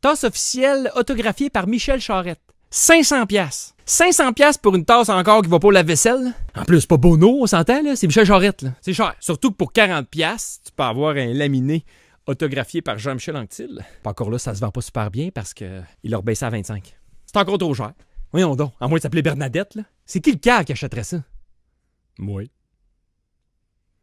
Tasse officielle autographiée par Michel Charette. 500 pièces. 500 pièces pour une tasse encore qui va pas la vaisselle. En plus, pas Bono, on s'entend, là. C'est Michel Charette, là. C'est cher. Surtout que pour 40 pièces, tu peux avoir un laminé autographié par Jean-Michel Anctil. Pas encore là, ça se vend pas super bien parce que il leur rebaissé à 25. C'est encore trop cher. Voyons donc. À moins de s'appeler Bernadette, là. C'est qui le cas qui achèterait ça? Oui.